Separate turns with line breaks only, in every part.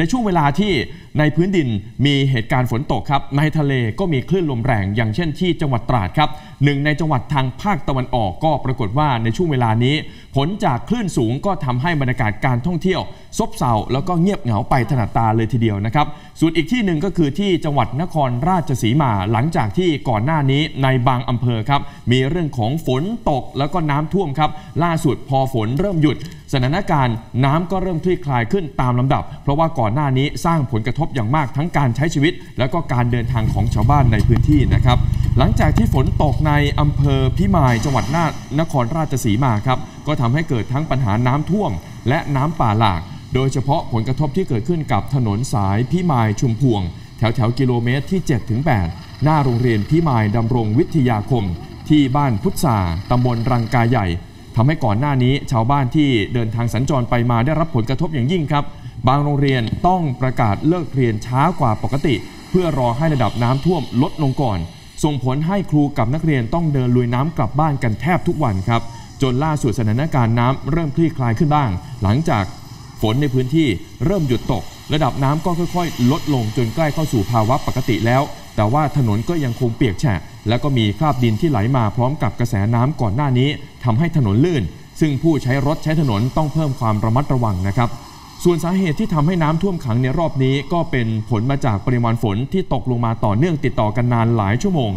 ในช่วงเวลาที่ในพื้นดินมีเหตุการณ์ฝนตกครับ ในทะเลก็มีคลื่นลมแรง อย่างเช่นที่จังหวัดตราดครับหนึ่งในจังหวัดทางภาคตะวันออกก็ปรากฏว่าในช่วงเวลานี้ ผลจากคลื่นสูงก็ทำให้บรรยากาศการท่องเที่ยว ซบเซาแล้วก็เงียบเหงาไปถนัดตาเลยทีเดียวนะครับส่วนอีกที่หนึ่งก็คือที่จังหวัดนครราชสีมาหลังจากที่ก่อนหน้านี้ในบางอำเภอครับมีเรื่องของฝนตกแล้วก็น้ำท่วมครับล่าสุดพอฝนเริ่มหยุดสถานการณ์น้ำก็เริ่มคลี่คลายขึ้นตามลำดับ เพราะว่าก่อนหน้านี้สร้างผลกระทบอย่างมากทั้งการใช้ชีวิต แล้วก็การเดินทางของชาวบ้านในพื้นที่นะครับหลังจากที่ฝนตกในอำเภอพิมายจังหวัดนานครราชสีมาครับก็ทำให้เกิดทั้งปัญหาน้ำท่วม และน้ำป่าหลาก โดยเฉพาะผลกระทบที่เกิดขึ้นกับถนนสายพิมายชุมพวง แถวแถวๆกิโลเมตรที่ 7-8 หน้าโรงเรียนพิมายดำรงวิทยาคม ที่บ้านพุทธาตำบลรังกาใหญ่ ทำให้ก่อนหน้านี้ชาวบ้านที่เดินทางสัญจรไปมาได้รับผลกระทบอย่างยิ่งครับ บางโรงเรียนต้องประกาศเลิกเรียนช้ากว่าปกติ เพื่อรอให้ระดับน้ำท่วมลดลงก่อน ส่งผลให้ครูกับนักเรียนต้องเดินลุยน้ำกลับบ้านกันแทบทุกวันครับ จนล่าสุดสถานการณ์น้ำเริ่มคลี่คลายขึ้นบ้าง หลังจากฝนในพื้นที่เริ่มหยุดตก ระดับน้ำก็ค่อย ๆ ลดลงจนใกล้เข้าสู่ภาวะปกติแล้ว แต่ว่าถนนก็ยังคงเปียกแฉะ แล้วก็มีคราบดินที่ไหลมาพร้อมกับกระแสน้ำก่อนหน้านี้ทำให้ถนนลื่น ซึ่งผู้ใช้รถใช้ถนนต้องเพิ่มความระมัดระวังนะครับ ส่วนสาเหตุที่ทำให้น้ำท่วมขังในรอบนี้ ก็เป็นผลมาจากปริมาณฝนที่ตกลงมาต่อเนื่องติดต่อกันนานหลายชั่วโมง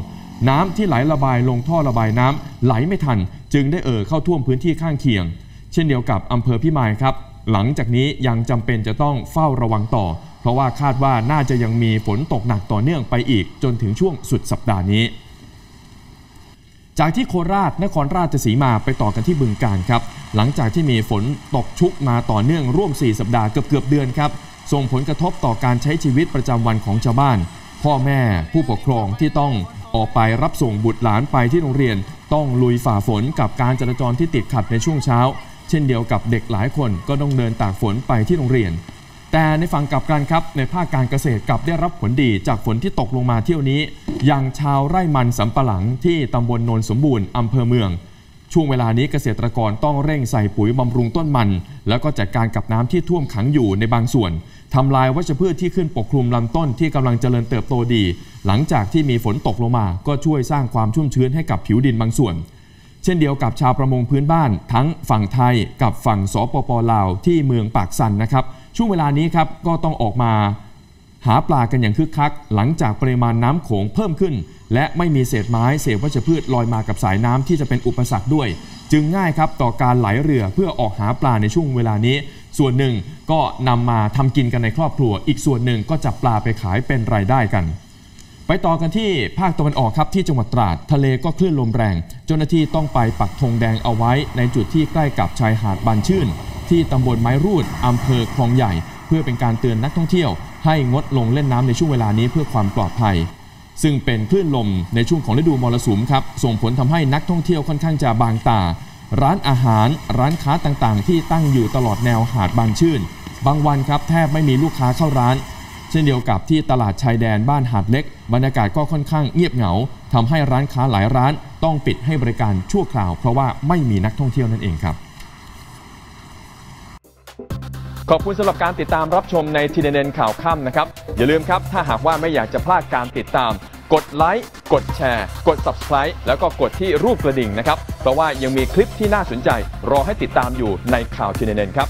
น้ำที่ไหลระบายลงท่อระบายน้ำไหลไม่ทัน จึงได้เอ่อเข้าท่วมพื้นที่ข้างเคียง เช่นเดียวกับอำเภอพิมายครับ หลังจากนี้ยังจำเป็นจะต้องเฝ้าระวังต่อ เพราะว่าคาดว่าน่าจะยังมีฝนตกหนักต่อเนื่องไปอีก จนถึงช่วงสุดสัปดาห์นี้ จากที่โคราชนครราชสีมาไปต่อกันที่บึงการครับ หลังจากที่มีฝนตกชุกมาต่อเนื่องร่วม 4 สัปดาห์เกือบเกือบเดือนครับส่งผลกระทบต่อการใช้ชีวิตประจำวันของชาวบ้าน พ่อแม่ผู้ปกครองที่ต้องออกไปรับส่งบุตรหลานไปที่โรงเรียน ต้องลุยฝ่าฝนกับการจราจรที่ติดขัดในช่วงเช้า เช่นเดียวกับเด็กหลายคนก็ต้องเดินตากฝนไปที่โรงเรียน แต่ในฝั่งกลับกันครับในภาคการเกษตรกลับได้รับผลดีจากฝนที่ตกลงมาเที่ยวนี้ อย่างชาวไร่มันสำปะหลังที่ตำบลโนนสมบูรณ์อำเภอเมือง ช่วงเวลานี้เกษตรกรต้องเร่งใส่ปุ๋ยบำรุงต้นมัน แล้วก็จัดการกับน้ำที่ท่วมขังอยู่ในบางส่วนทำลายวัชพืชที่ขึ้นปกคลุมลำต้นที่กำลังเจริญเติบโตดี หลังจากที่มีฝนตกลงมา ก็ช่วยสร้างความชุ่มชื้นให้กับผิวดินบางส่วน เช่นเดียวกับชาวประมงพื้นบ้าน ทั้งฝั่งไทยกับฝั่งสปปลาวที่เมืองปากสันนะครับ ช่วงเวลานี้ครับก็ต้องออกมาหาปลากันอย่างคึกคัก หลังจากปริมาณน้ำโขงเพิ่มขึ้น และไม่มีเศษไม้เศษวัชพืชลอยมากับสายน้ำที่จะเป็นอุปสรรคด้วย จึงง่ายครับต่อการไหลเรือเพื่อออกหาปลาในช่วงเวลานี้ ส่วนหนึ่งก็นำมาทำกินกันในครอบครัว อีกส่วนหนึ่งก็จับปลาไปขายเป็นรายได้กัน ไปต่อกันที่ภาคตะวันออกครับที่จังหวัดตราด ทะเลก็คลื่นลมแรง เจ้าหน้าที่ต้องไปปักธงแดงเอาไว้ในจุดที่ใกล้กับชายหาดบานชื่น ที่ตำบลไม้รูดอำเภอคลองใหญ่ เพื่อเป็นการเตือนนักท่องเที่ยว ให้งดลงเล่นน้ำในช่วงเวลานี้เพื่อความปลอดภัย ซึ่งเป็นคลื่นลมในช่วงของฤดูมรสุมครับส่งผลทำให้นักท่องเที่ยวค่อนข้างจะบางตา ร้านอาหาร ร้านค้าต่างๆ ที่ตั้งอยู่ตลอดแนวหาดบางชื่น บางวันครับแทบไม่มีลูกค้าเข้าร้าน เช่นเดียวกับที่ตลาดชายแดนบ้านหาดเล็ก บรรยากาศก็ค่อนข้างเงียบเหงาทำให้ร้านค้าหลายร้านต้องปิดให้บริการชั่วคราว เพราะว่าไม่มีนักท่องเที่ยวนั่นเองครับ
ขอบคุณสำหรับการติดตามรับชมในทีเด็นข่าวค่ำนะครับ อย่าลืมครับ ถ้าหากว่าไม่อยากจะพลาดการติดตาม กดไลค์กดแชร์ กด Subscribe แล้วก็กดที่รูปกระดิ่งนะครับ เพราะว่ายังมีคลิปที่น่าสนใจ รอให้ติดตามอยู่ในข่าวทีเด็นครับ